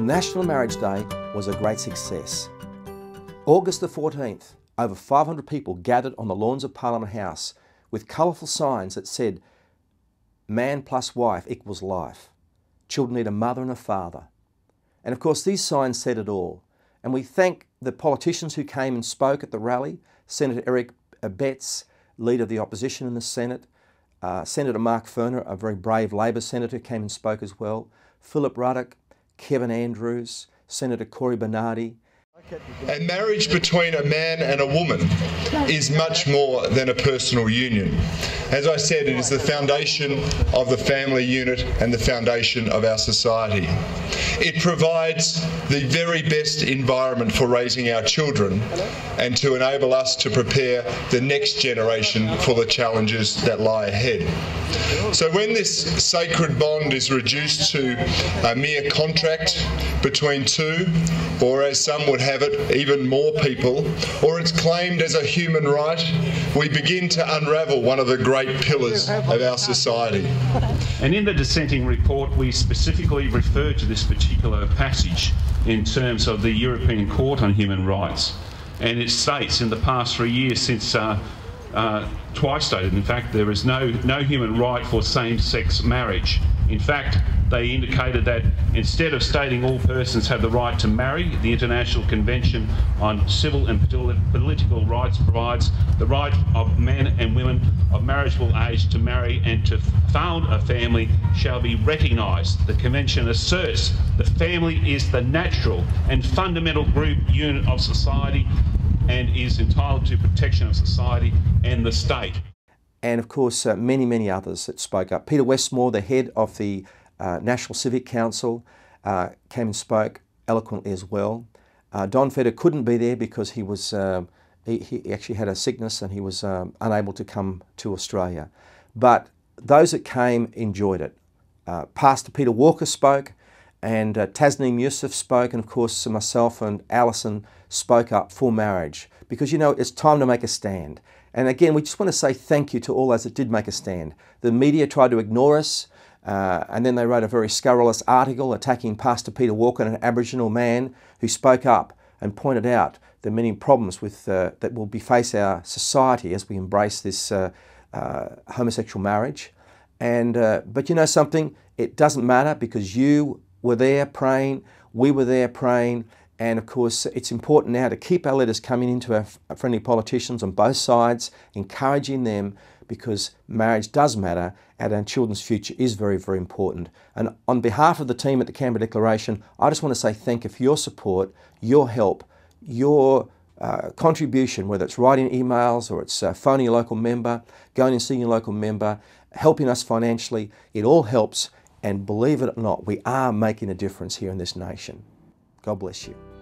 National Marriage Day was a great success. August the 14th, over 500 people gathered on the lawns of Parliament House with colourful signs that said, Man plus wife equals life. Children need a mother and a father. And of course, these signs said it all. And we thank the politicians who came and spoke at the rally Senator Eric Abetz, leader of the opposition in the Senate, uh, Senator Mark Furner, a very brave Labor senator, came and spoke as well, Philip Ruddock, Kevin Andrews, Senator Cory Bernardi, and marriage between a man and a woman is much more than a personal union. As I said, it is the foundation of the family unit and the foundation of our society. It provides the very best environment for raising our children and to enable us to prepare the next generation for the challenges that lie ahead. So when this sacred bond is reduced to a mere contract between two, or as some would have it, even more people, or it's claimed as a human right, we begin to unravel one of the great pillars of our society. And in the dissenting report, we specifically refer to this particular passage in terms of the European Court on Human Rights. And it states in the past three years since uh, uh, twice stated, in fact, there is no, no human right for same-sex marriage. In fact, they indicated that instead of stating all persons have the right to marry, the International Convention on Civil and Political Rights provides the right of men and women of marriageable age to marry and to found a family shall be recognised. The Convention asserts the family is the natural and fundamental group unit of society and is entitled to protection of society and the state. And of course, uh, many, many others that spoke up. Peter Westmore, the head of the uh, National Civic Council, uh, came and spoke eloquently as well. Uh, Don Feder couldn't be there because he was um, he, he, actually had a sickness and he was um, unable to come to Australia. But those that came enjoyed it. Uh, Pastor Peter Walker spoke, and uh, Tasneem Yusuf spoke, and of course myself and Alison spoke up for marriage because you know it's time to make a stand. And again, we just want to say thank you to all those that did make a stand. The media tried to ignore us. Uh, and then they wrote a very scurrilous article attacking Pastor Peter Walker, an Aboriginal man who spoke up and pointed out the many problems with, uh, that will be face our society as we embrace this uh, uh homosexual marriage. And, uh, but you know something? It doesn't matter because you were there praying, we were there praying, and of course, it's important now to keep our letters coming into our friendly politicians on both sides, encouraging them because marriage does matter and our children's future is very, very important. And on behalf of the team at the Canberra Declaration, I just want to say thank you for your support, your help, your uh, contribution, whether it's writing emails or it's uh, phoning a local member, going and seeing a local member, helping us financially. It all helps. And believe it or not, we are making a difference here in this nation. God bless you.